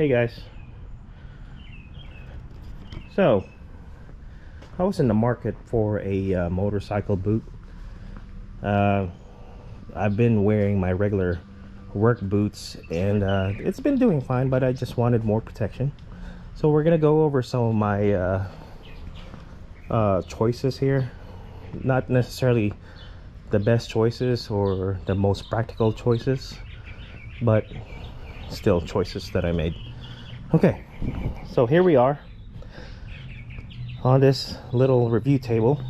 Hey guys. So, I was in the market for a uh, motorcycle boot. Uh, I've been wearing my regular work boots and uh, it's been doing fine, but I just wanted more protection. So we're gonna go over some of my uh, uh, choices here. Not necessarily the best choices or the most practical choices, but still choices that I made. Okay, so here we are on this little review table.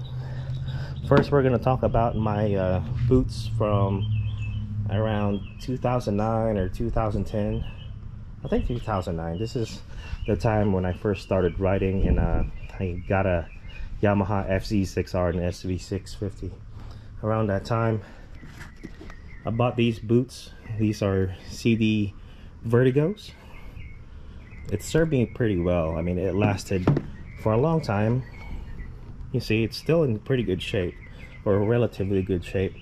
First, we're going to talk about my uh, boots from around 2009 or 2010. I think 2009. This is the time when I first started riding, and uh, I got a Yamaha FZ6R and SV650. Around that time, I bought these boots. These are Sidi Vertigos. It served me pretty well. I mean, it lasted for a long time. You see, it's still in pretty good shape, or relatively good shape.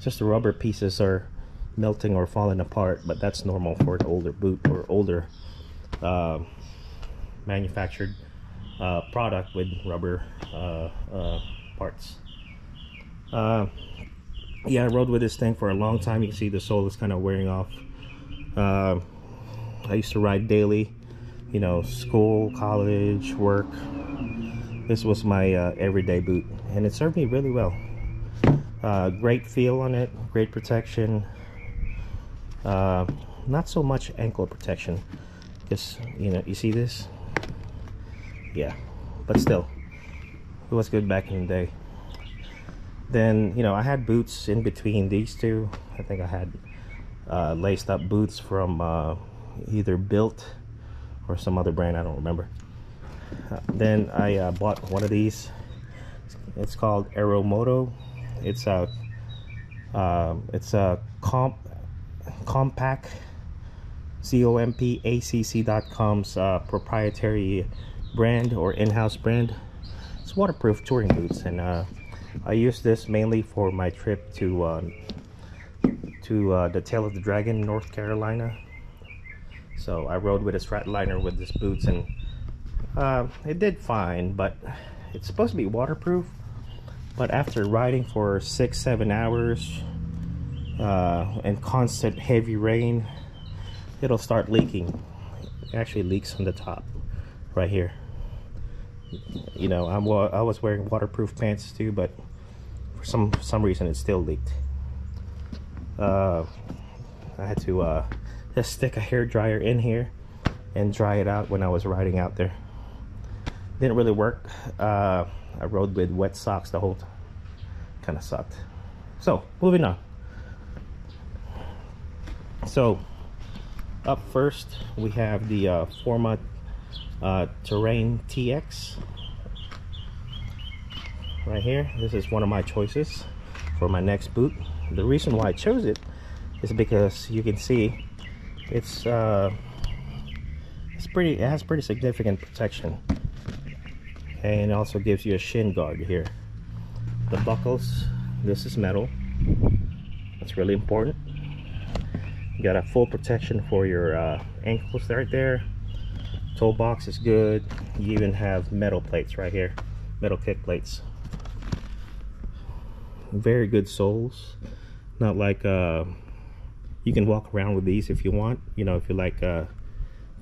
Just the rubber pieces are melting or falling apart, but that's normal for an older boot or older uh, manufactured uh, product with rubber uh, uh parts. Uh, yeah, I rode with this thing for a long time. You can see the sole is kind of wearing off. Uh, I used to ride daily, you know, school, college, work. This was my uh, everyday boot, and it served me really well. Uh, great feel on it, great protection. Uh, not so much ankle protection, because you know, you see this? Yeah, but still, it was good back in the day. Then you know, I had boots in between these two. I think I had uh, laced up boots from uh, either Bilt or some other brand I don't remember. Uh, then I uh, bought one of these. It's called Aeromoto. It's a uh, it's a comp compact compac.com's uh, proprietary brand or in-house brand. It's waterproof touring boots and uh, I use this mainly for my trip to uh, to uh, the Tail of the Dragon North Carolina so I rode with a Stratliner with this boots and uh, it did fine, but it's supposed to be waterproof. But after riding for six, seven hours uh, and constant heavy rain, it'll start leaking. It actually leaks on the top right here. You know, I'm I was wearing waterproof pants too, but for some some reason it still leaked. Uh, I had to uh, just stick a hair dryer in here and dry it out when I was riding out there. Didn't really work. Uh, I rode with wet socks the whole time. Kind of sucked. So, moving on. So, up first, we have the uh, Forma uh, Terrain TX. Right here. This is one of my choices for my next boot. The reason why I chose it is because you can see it's uh, it's pretty it has pretty significant protection. And it also gives you a shin guard here. The buckles this is metal. That's really important. You got a full protection for your uh, ankles right there. Toe box is good. You even have metal plates right here metal kick plates. Very good soles. Not like uh, you can walk around with these if you want. You know if you like uh,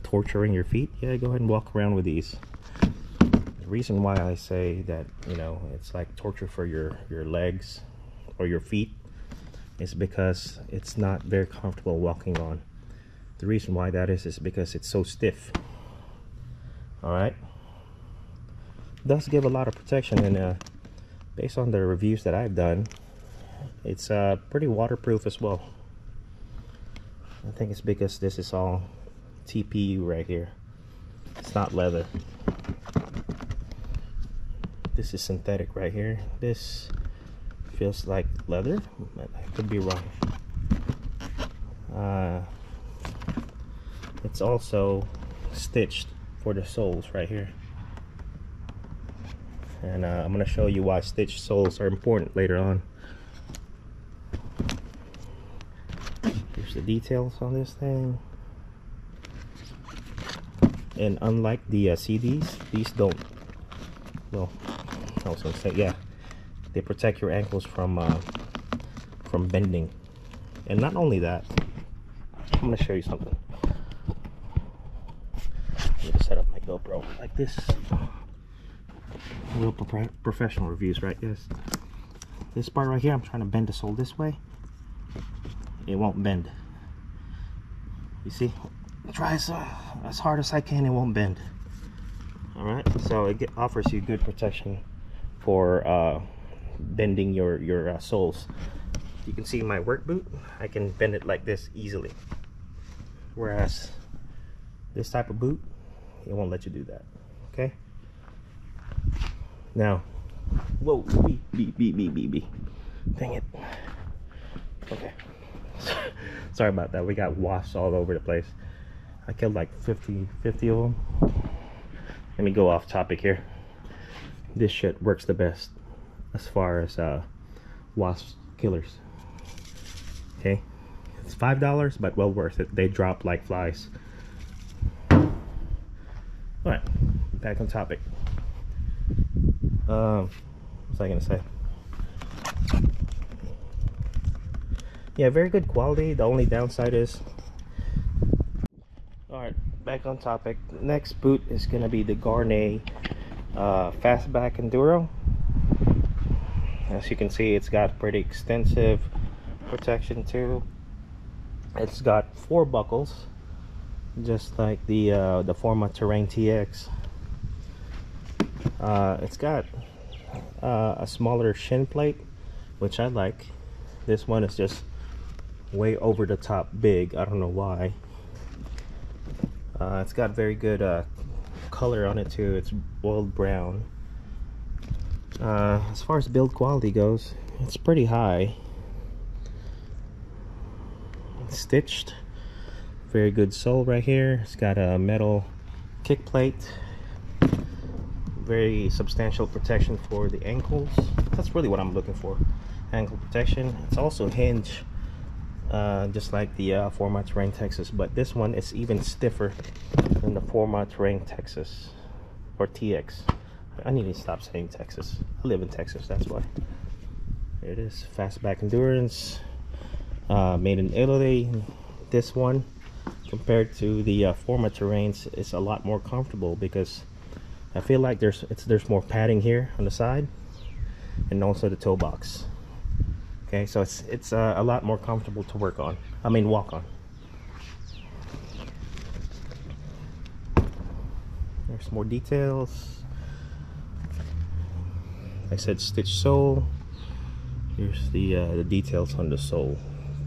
torturing your feet yeah go ahead and walk around with these. The reason why I say that you know it's like torture for your your legs or your feet is because it's not very comfortable walking on. The reason why that is is because it's so stiff. All right? Does give a lot of protection and uh, based on the reviews that I've done it's uh, pretty waterproof as well I think it's because this is all TPU right here. It's not leather. This is synthetic right here. This feels like leather, but I could be wrong. Uh, it's also stitched for the soles right here. And uh, I'm going to show you why stitched soles are important later on. The details on this thing. and unlike the uh, Sidis these don't well gonna say yeah they protect your ankles from uh, from bending. And not only that I'm gonna show you something. I'm gonna set up my GoPro like this. Real pro professional reviews right? Yes. This part right here I'm trying to bend the sole this way it won't bend. You see? Try as, as hard as I can it won't bend. All right so it offers you good protection for uh, bending your your uh, soles. You can see my work boot. I can bend it like this easily. Whereas this type of boot it won't let you do that. Okay? Now whoa beep beep beep beep beep. Dang it. Okay sorry about that. We got wasps all over the place. I killed like 50 50 of them let me go off topic here. This shit works the best as far as uh wasp killers. Okay? It's five dollars but well worth it. They drop like flies. All right. Back on topic. Um what was i gonna say yeah very good quality. The only downside is all right back on topic. Next boot is going to be the Gaerne uh, fastback enduro. As you can see it's got pretty extensive protection too. It's got four buckles just like the uh, the Forma Terrain TX uh, it's got uh, a smaller shin plate which I like. This one is just way over the top big. I don't know why. Uh, it's got very good uh, color on it too. It's boiled brown. Uh, as far as build quality goes it's pretty high. It's stitched. Very good sole right here. It's got a metal kick plate. Very substantial protection for the ankles. That's really what I'm looking for. Ankle protection. It's also hinge uh, just like the uh, Forma Terrain Texas but this one is even stiffer than the Forma Terrain Texas or TX I need to stop saying Texas. I live in Texas that's why. There it is fastback endurance uh, made in Italy. This one compared to the uh, Forma Terrains is a lot more comfortable because I feel like there's it's there's more padding here on the side and also the toe box okay? So it's it's uh, a lot more comfortable to work on. I mean walk on. There's more details. I said stitch sole. Here's the uh, the details on the sole.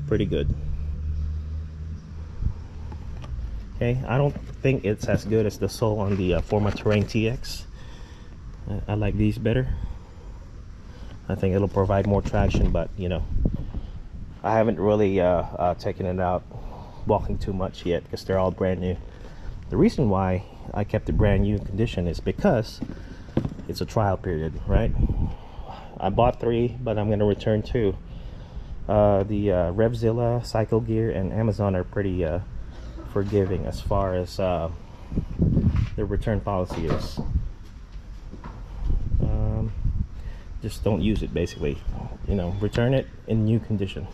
Pretty good. Okay I don't think it's as good as the sole on the uh, Forma Terrain TX I, I like these better I think it'll provide more traction but you know I haven't really uh, uh, taken it out walking too much yet because they're all brand new. The reason why I kept it brand new condition is because it's a trial period right? I bought three but I'm gonna return two. Uh, the uh, Revzilla, Cycle Gear, and Amazon are pretty uh, forgiving as far as uh, their return policy is just don't use it basically. You know return it in new condition.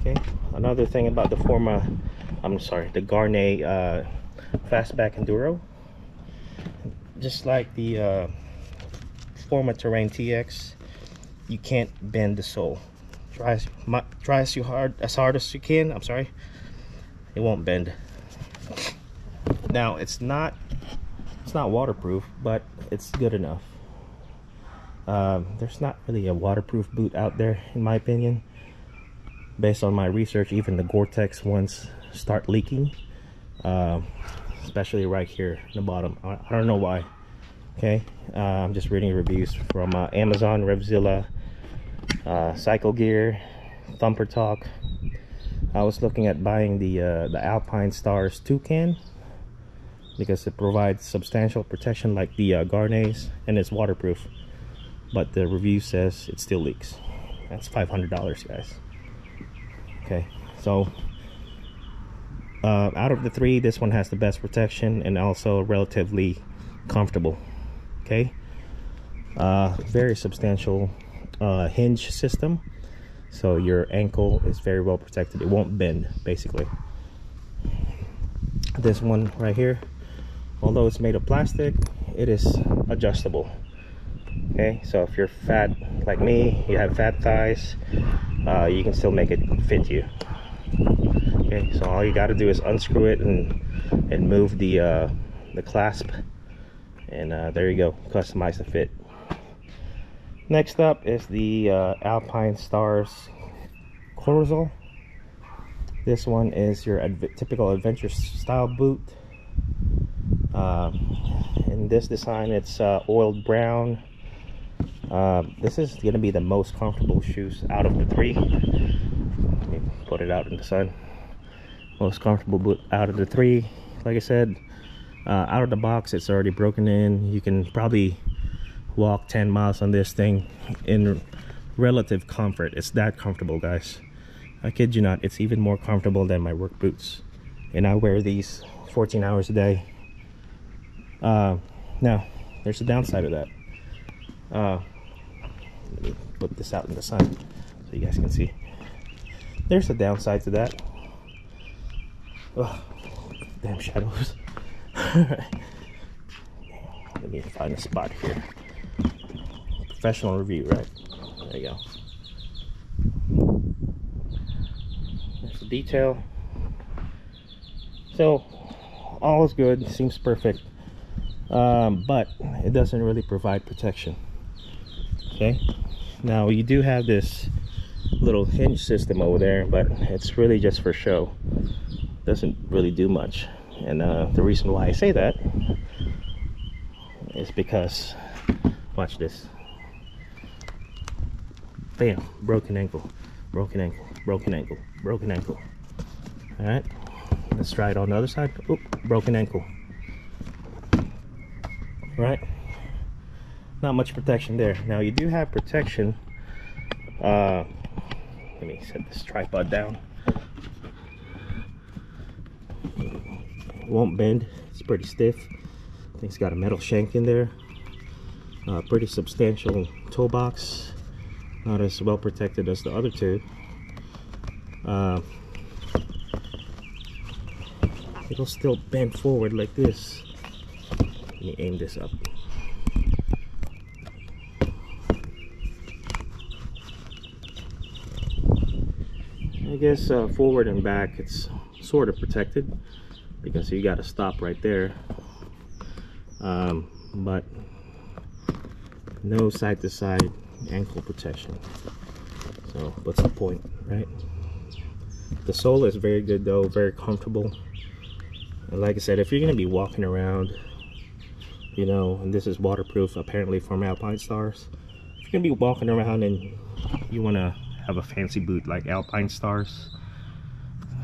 Okay another thing about the forma i'm sorry the Gaerne uh, fastback enduro. Just like the uh, forma terrain tx you can't bend the sole. Try as, try as you hard as hard as you can i'm sorry it won't bend. Now it's not it's not waterproof but it's good enough um, there's not really a waterproof boot out there in my opinion. Based on my research even the Gore-Tex ones start leaking uh, especially right here in the bottom. I, I don't know why okay? Uh, I'm just reading reviews from uh, Amazon Revzilla uh, Cycle Gear Thumper Talk. I was looking at buying the uh, the Alpinestars Toucan because it provides substantial protection like the uh, Gaernes and it's waterproof but the review says it still leaks that's $500 guys okay so uh, out of the three, this one has the best protection and also relatively comfortable. Okay, uh, very substantial uh, hinge system, so your ankle is very well protected. It won't bend, basically. This one right here, although it's made of plastic, it is adjustable. Okay, so if you're fat like me, you have fat thighs, uh, you can still make it fit you. Okay so all you got to do is unscrew it and and move the uh, the clasp. And uh, there you go customize the fit. Next up is the uh, Alpinestars Corozal this one is your adv typical adventure style boot. Uh, in this design it's uh, oiled brown uh, this is going to be the most comfortable shoes out of the three. Let me put it out in the sun. Most comfortable boot out of the three. Like i said uh, out of the box it's already broken in. You can probably walk 10 miles on this thing in relative comfort. It's that comfortable guys. I kid you not it's even more comfortable than my work boots. And i wear these 14 hours a day. Uh, now there's a downside of that. Uh, let me put this out in the sun so you guys can see. There's a downside to that. Oh, damn shadows. Let me find a spot here. Professional review right? There you go. There's the detail. So all is good. Seems perfect. Um, but it doesn't really provide protection. Okay now you do have this little hinge system over there but it's really just for show. Doesn't really do much. And uh, the reason why I say that is because watch this. Bam broken ankle broken ankle broken ankle broken ankle. All right let's try it on the other side. Oop, broken ankle. Right not much protection there. Now you do have protection uh, let me set this tripod down. Won't bend. It's pretty stiff. I think it's got a metal shank in there. Uh, pretty substantial toe box not as well protected as the other two. Uh, it'll still bend forward like this. Let me aim this up I guess uh, forward and back it's sort of protected. Because you got to stop right there. Um, but no side to side ankle protection. So what's the point right? The sole is very good though very comfortable. And like I said if you're gonna be walking around you know and this is waterproof apparently from Alpinestars if you're gonna be walking around and you want to have a fancy boot like Alpine Stars.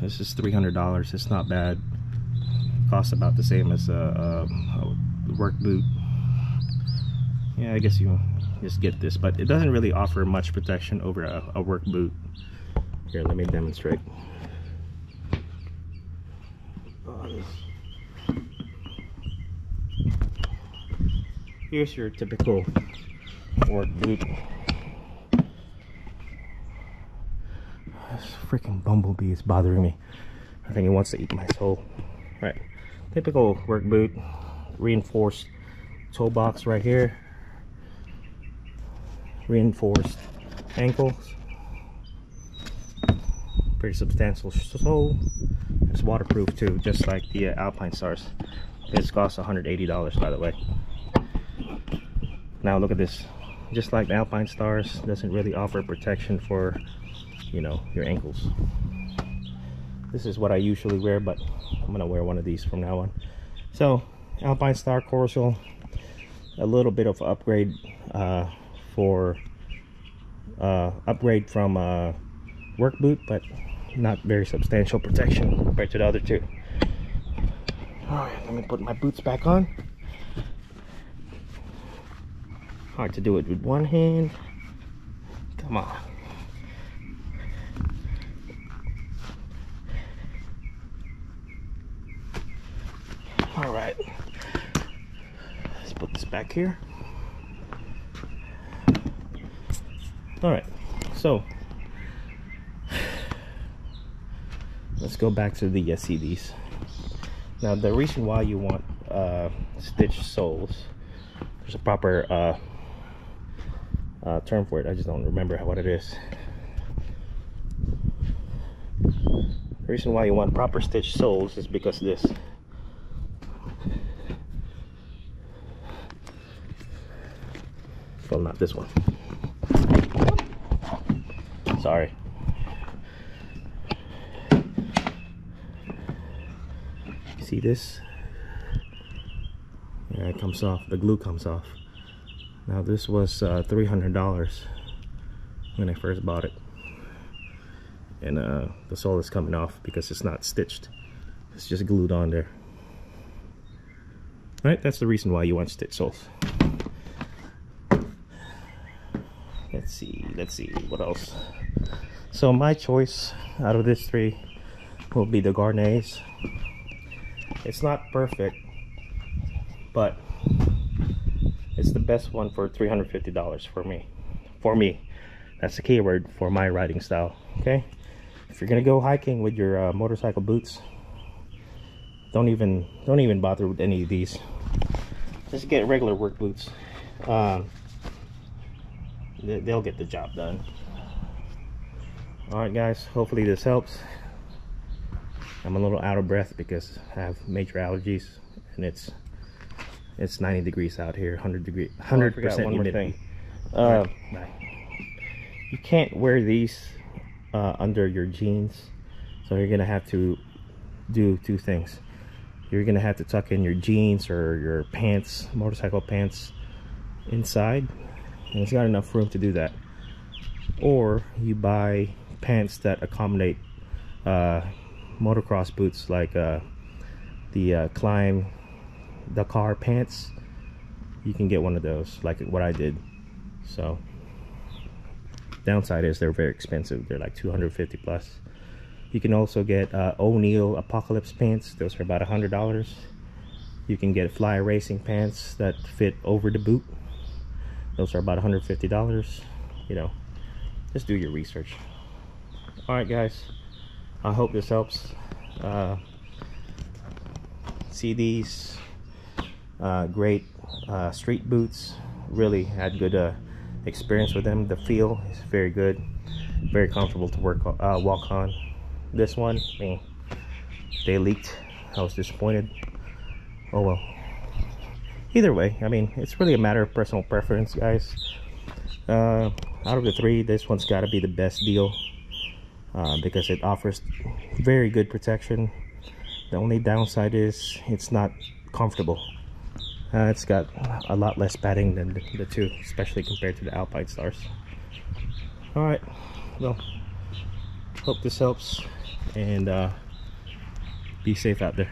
this is $300 it's not bad. Costs about the same as a, a, a work boot. Yeah I guess you just get this but it doesn't really offer much protection over a, a work boot. Here let me demonstrate. Here's your typical work boot This freaking bumblebee is bothering me. I think it wants to eat my soul. Right. Typical work boot. Reinforced toe box right here. Reinforced ankles. Pretty substantial sole. It's waterproof too, just like the uh, Alpinestars. This costs $180 by the way. Now look at this. Just like the Alpinestars, doesn't really offer protection for you know your ankles. This is what I usually wear but I'm gonna wear one of these from now on. So Alpine Star Corozal a little bit of upgrade uh, for uh, upgrade from uh, work boot but not very substantial protection compared to the other two. All right let me put my boots back on. Hard to do it with one hand. Come on All right. Let's put this back here. All right. So let's go back to the Sidis. Now the reason why you want uh, stitched soles, there's a proper uh, uh, term for it. I just don't remember what it is. The reason why you want proper stitched soles is because this. Well, not this one. Sorry. See this? Yeah, it comes off. The glue comes off. Now this was uh, $300 when I first bought it. And uh, the sole is coming off because it's not stitched. It's just glued on there. Right, that's the reason why you want stitch soles. Let's see, what else? So my choice out of these three will be the Gaernes. It's not perfect, but it's the best one for $350 for me. For me, that's the keyword for my riding style. Okay, if you're gonna go hiking with your uh, motorcycle boots, don't even don't even bother with any of these. Just get regular work boots. Um, they'll get the job done. All right guys hopefully this helps. I'm a little out of breath because i have major allergies and it's it's 90 degrees out here 100 degree 100 percent one humidity. uh, you can't wear these uh, under your jeans. So you're gonna have to do two things. You're gonna have to tuck in your jeans or your pants motorcycle pants inside and it's got enough room to do that. Or you buy pants that accommodate uh, motocross boots like uh, the uh, Klim Dakar pants. You can get one of those like what I did. So downside is they're very expensive. They're like 250 plus. You can also get uh, O'Neal Apocalypse pants. Those are about a hundred dollars. You can get fly racing pants that fit over the boot those are about 150 dollars you know. Just do your research. All right guys. I hope this helps. Uh, Sidis uh, great uh, street boots. Really had good uh, experience with them. The feel is very good. Very comfortable to work uh, walk on. This one I mean they leaked. I was disappointed. Oh well either way I mean it's really a matter of personal preference guys. Uh, out of the three this one's got to be the best deal uh, because it offers very good protection. The only downside is it's not comfortable. Uh, it's got a lot less padding than the, the two especially compared to the alpine stars. All right well hope this helps and uh, be safe out there